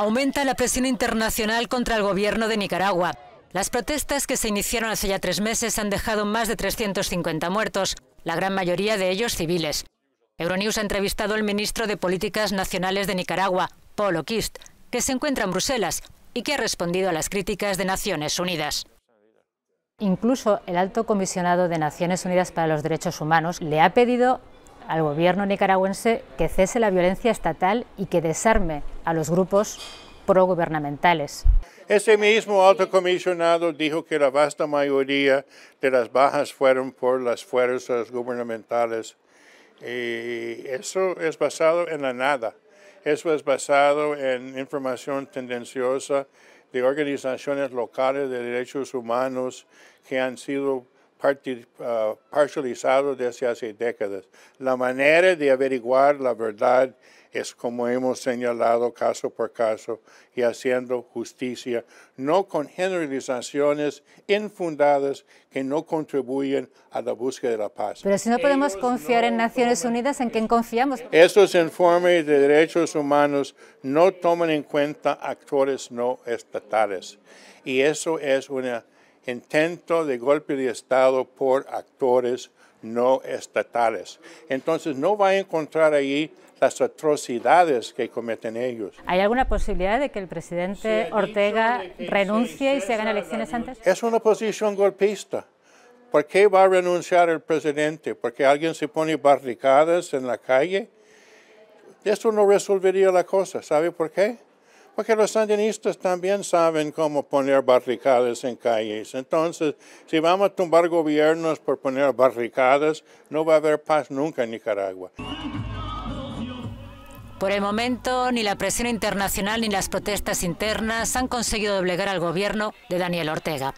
Aumenta la presión internacional contra el gobierno de Nicaragua. Las protestas que se iniciaron hace ya tres meses han dejado más de 350 muertos, la gran mayoría de ellos civiles. Euronews ha entrevistado al ministro de Políticas Nacionales de Nicaragua, Paul O'Kist, que se encuentra en Bruselas y que ha respondido a las críticas de Naciones Unidas. Incluso el alto comisionado de Naciones Unidas para los Derechos Humanos le ha pedido al gobierno nicaragüense que cese la violencia estatal y que desarme a los grupos progubernamentales. Ese mismo alto comisionado dijo que la vasta mayoría de las bajas fueron por las fuerzas gubernamentales y eso es basado en la nada. Eso es basado en información tendenciosa de organizaciones locales de derechos humanos que han sido uh, parcializados desde hace décadas. La manera de averiguar la verdad es como hemos señalado caso por caso y haciendo justicia, no con generalizaciones infundadas que no contribuyen a la búsqueda de la paz. Pero si no podemos confiar en Naciones Unidas, ¿en quién confiamos? Estos informes de derechos humanos no toman en cuenta actores no estatales y eso es un intento de golpe de Estado por actores no estatales. Entonces no va a encontrar ahí las atrocidades que cometen ellos. ¿Hay alguna posibilidad de que el presidente Ortega renuncie y se hagan elecciones antes? Es una posición golpista. ¿Por qué va a renunciar el presidente? ¿Porque alguien se pone barricadas en la calle? Eso no resolvería la cosa. ¿Sabe por qué? Porque los sandinistas también saben cómo poner barricadas en calles. Entonces, si vamos a tumbar gobiernos por poner barricadas, no va a haber paz nunca en Nicaragua. Por el momento, ni la presión internacional ni las protestas internas han conseguido doblegar al gobierno de Daniel Ortega.